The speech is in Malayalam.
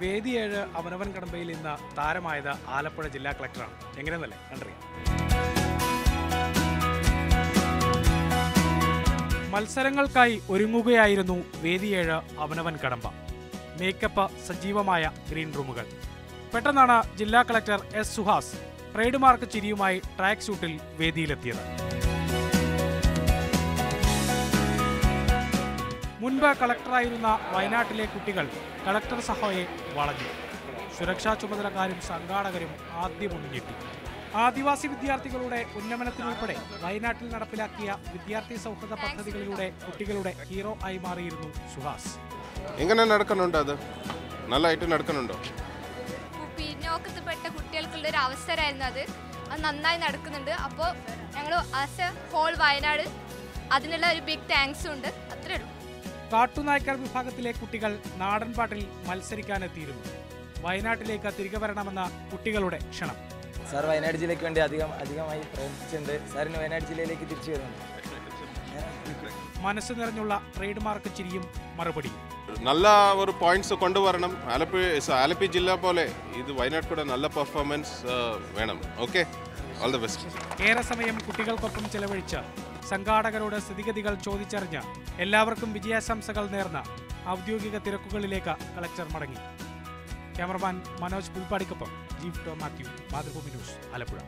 വേദിയേഴ് അവനവൻ കടമ്പയിൽ ഇന്ന് താരമായത് ആലപ്പുഴ ജില്ലാ കളക്ടറാണ്. എങ്ങനെയെന്നല്ലേ? കണ്ടറിയാം. മത്സരങ്ങൾക്കായി ഒരുങ്ങുകയായിരുന്നു വേദിയേഴ് അവനവൻ കടമ്പ. മേക്കപ്പ് സജീവമായ ഗ്രീൻ റൂമുകൾ. പെട്ടെന്നാണ് ജില്ലാ collector S Suhas trade mark ചിരിയുമായി track സൂട്ടിൽ വേദിയിലെത്തിയത്. മുൻപ് കളക്ടറായിരുന്ന വയനാട്ടിലെ കുട്ടികൾ കളക്ടർ സഹോയെ വളഞ്ഞു. സുരക്ഷാ ചുമതലക്കാരും സംഘാടകരും ആദ്യം ഞെട്ടി ആദിവാസി വിദ്യാർത്ഥികളുടെ ഉന്നമനത്തിനുൾപ്പെടെ വയനാട്ടിൽ നടപ്പിലാക്കിയ വിദ്യാർത്ഥി സൗഹൃദ പദ്ധതികളിലൂടെ കുട്ടികളുടെ ഹീറോ ആയി മാറിയിരുന്നു സുഹാസ്. എങ്ങനെ നടക്കുന്നുണ്ട് അത്? നല്ലതായിട്ട് നടക്കുന്നുണ്ടോ? പിന്നോക്കത്തിൽപ്പെട്ട കുട്ടികൾക്കുള്ള ഒരു അവസരമായിരുന്നു അത്. അത് നന്നായി നടക്കുന്നുണ്ട്. അപ്പോൾ ഞങ്ങൾ ആസ് എ ഹോൾ വയനാട് അതിനുള്ള ഒരു ബിഗ് താങ്ക്സും ഉണ്ട്. അത്രേ ഉള്ളൂ. കാട്ടുനായ്ക്കർ വിഭാഗത്തിലെ കുട്ടികൾ നാടൻപാട്ടിൽ മത്സരിക്കാനെത്തിയിരുന്നു. വയനാട്ടിലേക്ക് തിരികെ വരണമെന്ന കുട്ടികളുടെ ക്ഷണം. സാർ വയനാട് ജില്ലയ്ക്ക് വേണ്ടി അധികം അധികമായി പ്രവർത്തിച്ചിട്ടുണ്ട്. സാറിന് വയനാട് ജില്ലയിലേക്ക് തിരിച്ചു വരുന്നുണ്ട്. മനസ്സ് നിറഞ്ഞുള്ള ട്രേഡ് മാർക്ക് ചിരിയും മറുപടി. നല്ല ഒരു പോയിന്റ്സ് കൊണ്ടുവരണം. ആലപ്പുഴ ആലപ്പി ജില്ല പോലെ ഇത് വയനാട് കൂടെ നല്ല പെർഫോമൻസ് വേണം. ഓക്കെ ഏറെ സമയം കുട്ടികൾക്കൊപ്പം ചെലവഴിച്ച് സംഘാടകരോട് സ്ഥിതിഗതികൾ ചോദിച്ചറിഞ്ഞ എല്ലാവർക്കും വിജയാശംസകൾ നേർന്ന ഔദ്യോഗിക തിരക്കുകളിലേക്ക് കളക്ടർ മടങ്ങി. ക്യാമറമാൻ മനോജ് പുൽപ്പാടിക്കൊപ്പം ജീഫ് ടോ മാത്യു മാതൃഭൂമി ന്യൂസ് ആലപ്പുഴ.